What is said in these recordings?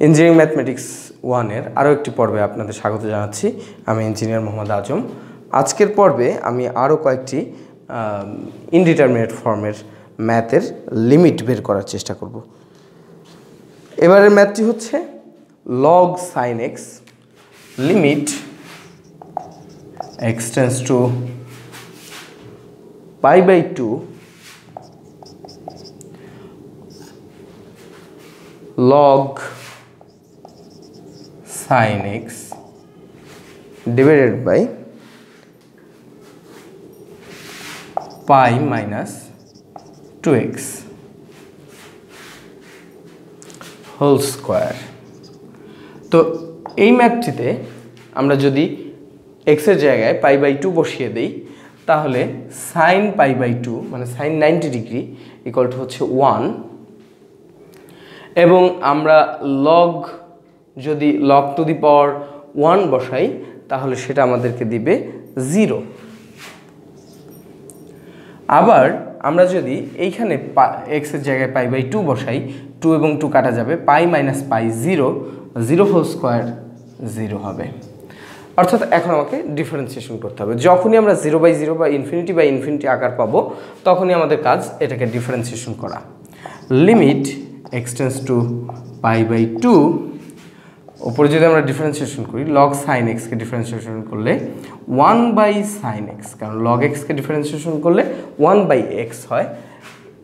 Engineering mathematics ওয়ানের আরও একটি পর্বে আপনাদের স্বাগত জানাচ্ছি। আমি ইঞ্জিনিয়ার মোহাম্মদ আজম। আজকের পর্বে আমি আরও কয়েকটি ইনডিটারমিনেট ফর্মের ম্যাথের লিমিট বের করার চেষ্টা করব। এবারের ম্যাথটি হচ্ছে log sine x limit x tends to pi by two log sin x divided by pi minus 2x whole square তো এই ম্যাথটিতে আমরা যদি এক্সের জায়গায় পাই বাই টু বসিয়ে দিই, তাহলে সাইন পাই বাই টু মানে sine ninety degree equal to হচ্ছে ওয়ান এবং আমরা লগ যদি log to the power one বসাই, তাহলে সেটা আমাদেরকে দিবে জিরো আবার আমরা যদি এইখানে পা এক্সের জায়গায় পাই বাই টু বসাই টু এবং টু কাটা যাবে pi minus pi zero zero whole square zero হবে। অর্থাৎ এখন আমাকে ডিফারেন্সিয়েশন করতে হবে। যখনই আমরা জিরো বাই জিরো বা ইনফিনিটি বাই ইনফিনিটি আকার পাবো, তখনই আমাদের কাজ এটাকে ডিফারেন্সিয়েশন করা। Limit x tends to pi by two ওপরে যদি আমরা ডিফারেন্সিয়েশন করি লগ সাইন এক্সকে ডিফারেন্সিয়েশন করলে ওয়ান বাই সাইন এক্স কারণ লগ এক্সকে ডিফারেন্সিয়েশন করলে ওয়ান বাই এক্স হয়।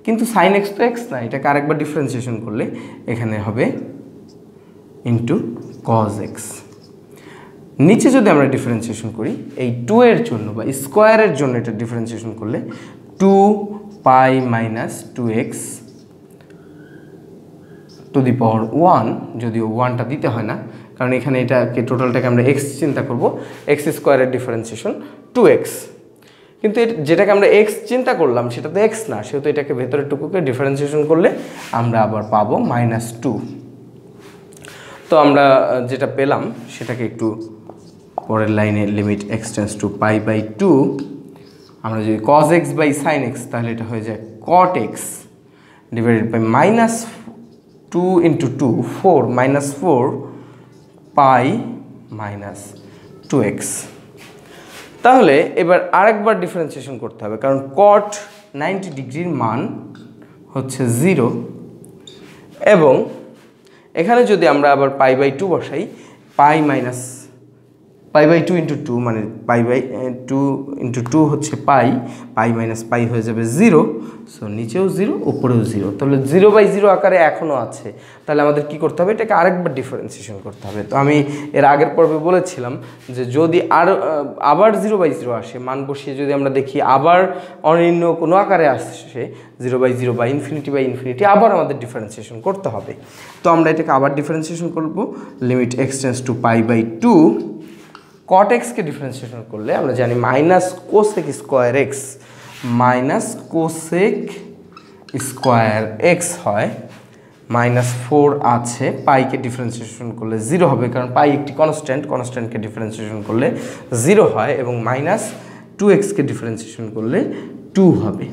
কিন্তু সাইন এক্স তো এক্স না, এটাকে আরেকবার ডিফারেন্সিয়েশন করলে এখানে হবে ইন্টু কজ এক্স নিচে যদি আমরা ডিফারেন্সিয়েশন করি, এই টু এর জন্য বা স্কোয়ারের জন্য এটা ডিফারেন্সিয়েশন করলে two pi minus two x to the power one, যদিও ওয়ানটা দিতে হয় না, কারণ এখানে এটাকে টোটালটাকে আমরা এক্স চিন্তা করব এক্স স্কোয়ারের ডিফারেন্সিয়েশন টু এক্স কিন্তু যেটাকে আমরা এক্স চিন্তা করলাম, সেটা তো এক্স না, সেহেতু এটাকে ভেতরের টুকুকে ডিফারেন্সিয়েশন করলে আমরা আবার পাবো মাইনাস টু তো আমরা যেটা পেলাম, সেটাকে একটু পরের লাইনে limit x tends to pi by two আমরা যদি cos x by sine x তাহলে এটা হয়ে যায় cot x divided by minus two into two four minus four pi minus two x তাহলে এবার আরেকবার ডিফারেন্সিয়েশন করতে হবে, কারণ কট নাইনটি ডিগ্রির মান হচ্ছে জিরো এবং এখানে যদি আমরা আবার পাই বাই টু বসাই pi minus pi by two into two মানে pi by two into two হচ্ছে পাই পাই মাইনাস পাই হয়ে যাবে জিরো, সো নিচেও জিরো, উপরেও জিরো। তাহলে জিরো বাই জিরো আকারে এখনও আছে। তাহলে আমাদের কি করতে হবে? এটাকে আরেকবার ডিফারেন্সিয়েশন করতে হবে। তো আমি এর আগের পর্বে বলেছিলাম যে যদি আর আবার জিরো বাই জিরো আসে, মান বসিয়ে যদি আমরা দেখি আবার অনির্ণ কোনো আকারে আসে জিরো বাই জিরো বা ইনফিনিটি বাই ইনফিনিটি আবার আমাদের ডিফারেন্সিয়েশন করতে হবে। তো আমরা এটাকে আবার ডিফারেন্সিয়েশন করব। Limit x tends to pi by two cot এক্সকে ডিফারেন্সিয়েশন করলে আমরা জানি minus cosec square x minus cosec square x হয়। মাইনাস ফোর আছে পাইকে ডিফারেন্সিয়েশন করলে জিরো হবে, কারণ পাই একটি কনস্ট্যান্ট কনস্ট্যান্টকে ডিফারেন্সিয়েশন করলে জিরো হয় এবং মাইনাস টু এক্সকে ডিফারেন্সিয়েশন করলে টু হবে।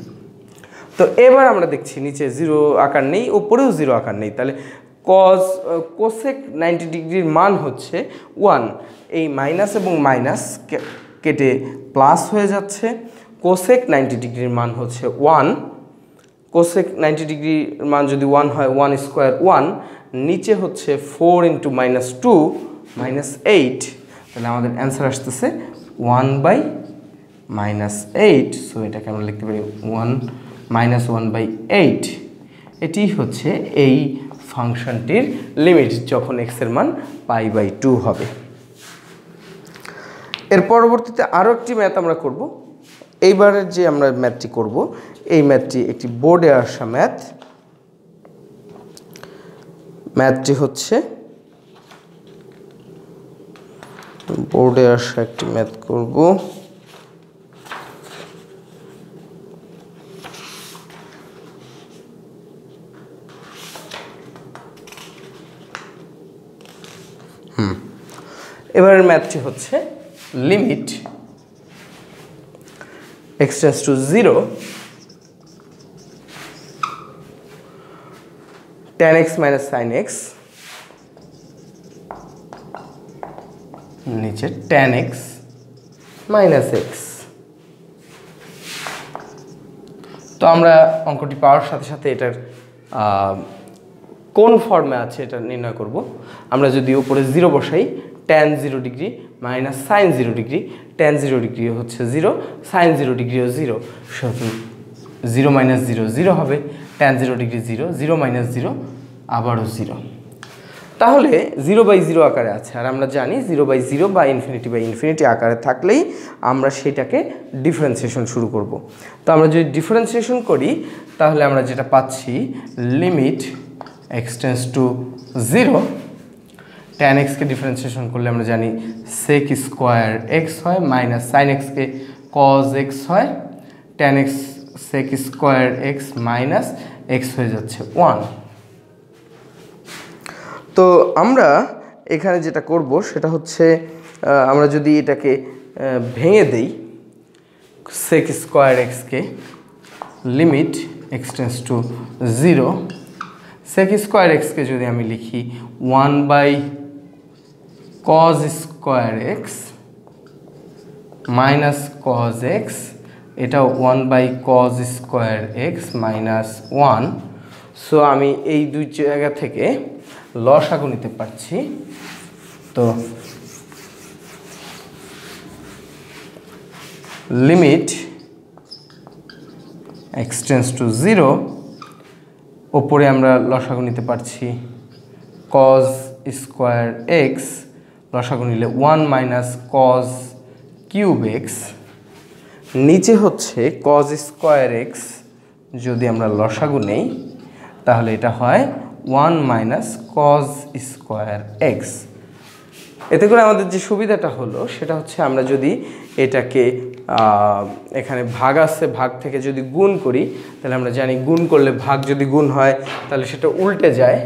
তো এবার আমরা দেখছি নিচে জিরো আকার নেই ওপরেও জিরো আকার নেই, তাহলে কজ কোসেক নাইনটি ডিগ্রির মান হচ্ছে ওয়ান এই মাইনাস এবং মাইনাস কেটে প্লাস হয়ে যাচ্ছে। কোসেক নাইনটি ডিগ্রির মান হচ্ছে ওয়ান কোসেক নাইনটি ডিগ্রির মান যদি ওয়ান হয় ওয়ান স্কোয়ার ওয়ান নিচে হচ্ছে four into minus two minus eight তাহলে আমাদের অ্যান্সার আসতেছে one by minus eight so এটাকে আমরা লিখতে পারি one minus one by eight এটি হচ্ছে এই ফাংশনটির লিমিট যখন এক্সের মান পাই বাই টু হবে। এর পরবর্তীতে আরও একটি ম্যাথ আমরা করব। এইবারের যে আমরা ম্যাথটি করব, এই ম্যাথটি একটি বোর্ডে আসা ম্যাথ ম্যাথটি হচ্ছে বোর্ডে আসা একটি ম্যাথ করব। এবারের ম্যাথটি হচ্ছে limit x tends to zero, tan x minus sin x, নিচে ট্যান এক্স মাইনাস এক্স তো আমরা অঙ্কটি পাওয়ার সাথে সাথে এটার কোন ফর্মে আছে এটা নির্ণয় করব। আমরা যদি উপরে জিরো বসাই tan zero degree minus sine zero degree tan zero degree হচ্ছে জিরো সাইন জিরো ডিগ্রিও জিরো সুতরাং জিরো মাইনাস জিরো জিরো হবে tan zero degree zero zero minus zero আবারও জিরো তাহলে জিরো বাই জিরো আকারে আছে, আর আমরা জানি জিরো বাই জিরো বা ইনফিনিটি বাই ইনফিনিটি আকারে থাকলেই আমরা সেটাকে ডিফারেন্সিয়েশন শুরু করব। তো আমরা যদি ডিফারেন্সিয়েশন করি, তাহলে আমরা যেটা পাচ্ছি limit x tends to zero tan এক্সকে ডিফারেন্সিয়েশন করলে আমরা জানি সেক স্কোয়ার এক্স হয় মাইনাস সাইন এক্সকে কজ এক্স হয় tan x sec square x minus x হয়ে যাচ্ছে ওয়ান তো আমরা এখানে যেটা করব সেটা হচ্ছে আমরা যদি এটাকে ভেঙে দেই সেক স্কোয়ার এক্সকে limit x tends to zero sec square এক্সকে যদি আমি লিখি one by cos square x minus cos x এটা one by cos square x minus one so আমি এই দুই জায়গা থেকে লসাগু নিতে পারছি। তো লিমিট এক্সটেন্স টু জিরো ওপরে আমরা লসাগু নিতে পারছি। কজ স্কোয়ার এক্স লসাগু নিলে one minus cos cube x নিচে হচ্ছে কজ স্কোয়ার এক্স যদি আমরা লসাগু নেই, তাহলে এটা হয় one minus cos square x এতে করে আমাদের যে সুবিধাটা হলো, সেটা হচ্ছে আমরা যদি এটাকে এখানে ভাগ আছে, ভাগ থেকে যদি গুণ করি, তাহলে আমরা জানি গুণ করলে ভাগ যদি গুণ হয়, তাহলে সেটা উল্টে যায়।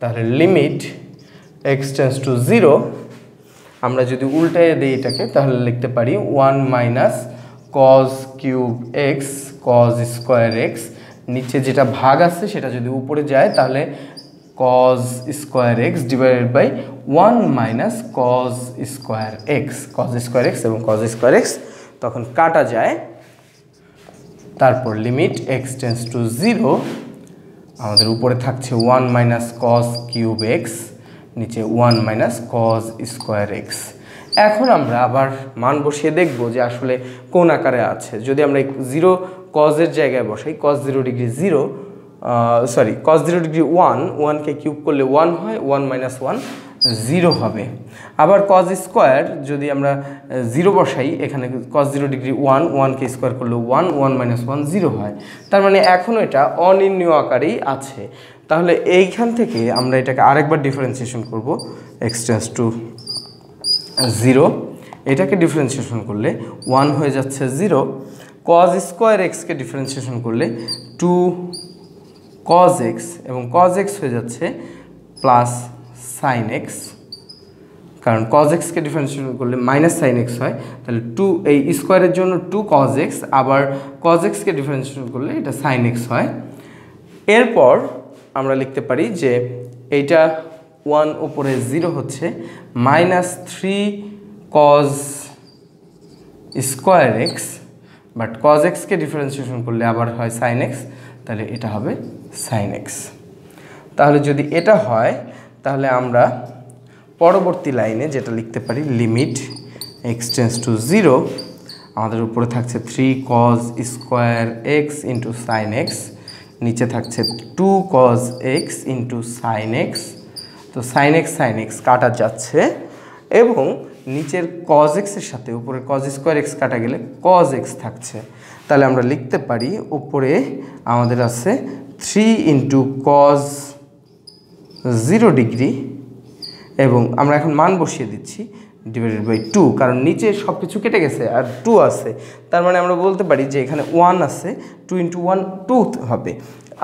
তাহলে লিমিট এক্সটেন্স টু জিরো আমরা যদি উল্টে দিই এটাকে, তাহলে লিখতে পারি one minus cos cube x cos square x নিচে যেটা ভাগ আছে সেটা যদি উপরে যায়, তাহলে cos square x divided by one minus cos square x cos square x এবং কজ স্কোয়ার এক্স তখন কাটা যায়। তারপর limit x tends to zero আমাদের উপরে থাকছে one minus cos cube x নিচে one minus cos square x এখন আমরা আবার মান বসিয়ে দেখব যে আসলে কোন আকারে আছে। যদি আমরা জিরো কজের জায়গায় বসাই cos zero degree zero sorry cos zero degree one ওয়ানকে কিউব করলে ওয়ান হয় ওয়ান মাইনাস ওয়ান জিরো হবে। আবার কজ স্কোয়ার যদি আমরা জিরো বসাই, এখানে কজ জিরো ডিগ্রি ওয়ান ওয়ানকে স্কোয়ার করলে one one minus one zero হয়। তার মানে এখনও এটা অনির্ণীয় আকারেই আছে। তাহলে এইখান থেকে আমরা এটাকে আরেকবার ডিফারেন্সিয়েশন করব এক্সটেন্স টু জিরো। এটাকে ডিফারেন্সিয়েশন করলে ওয়ান হয়ে যাচ্ছে জিরো। কজ স্কোয়ার এক্সকে ডিফারেন্সিয়েশন করলে টু কজ এক্স এবং কজ এক্স হয়ে যাচ্ছে প্লাস সাইন এক্স কারণ কজ এক্সকে ডিফারেন্সিয়েশন করলে মাইনাস সাইন এক্স হয়, তাহলে টু এই স্কোয়ারের জন্য টু কজ এক্স আবার কজ এক্সকে ডিফারেন্সিয়েশন করলে এটা সাইন এক্স হয়। এরপর আমরা লিখতে পারি যে এইটা ওয়ান উপরে জিরো হচ্ছে minus three cos square x but cos এক্সকে ডিফারেন্সিয়েশন করলে আবার হয় সাইন এক্স তাহলে এটা হবে সাইন এক্স তাহলে যদি এটা হয়, তাহলে আমরা পরবর্তী লাইনে যেটা লিখতে পারি লিমিট এক্সটেন্স টু জিরো আমাদের উপরে থাকছে three cos square x into sine x নিচে থাকছে two cos x into sine x তো সাইন এক্স সাইন এক্স কাটা যাচ্ছে এবং নিচের কজ এক্সের সাথে উপরে কজ স্কোয়ার এক্স কাটা গেলে কজ এক্স থাকছে। তাহলে আমরা লিখতে পারি উপরে আমাদের আছে three into cos zero degree এবং আমরা এখন মান বসিয়ে দিচ্ছি ডিভাইডেড বাই টু কারণ নিচে সব কিছু কেটে গেছে আর টু আছে। তার মানে আমরা বলতে পারি যে এখানে ওয়ান আছে টু ইন্টু ওয়ান টু হবে।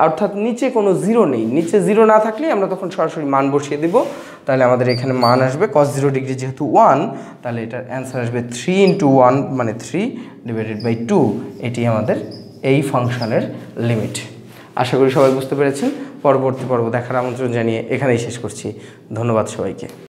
অর্থাৎ নিচে কোনো জিরো নেই। নিচে জিরো না থাকলে আমরা তখন সরাসরি মান বসিয়ে দেব। তাহলে আমাদের এখানে মান আসবে কস জিরো ডিগ্রি যেহেতু ওয়ান তাহলে এটার অ্যান্সার আসবে থ্রি ইন্টু ওয়ান মানে থ্রি ডিভাইডেড বাই টু এটি আমাদের এই ফাংশনের লিমিট আশা করি সবাই বুঝতে পেরেছেন। পরবর্তী পর্ব দেখার আমন্ত্রণ জানিয়ে এখানেই শেষ করছি। ধন্যবাদ সবাইকে।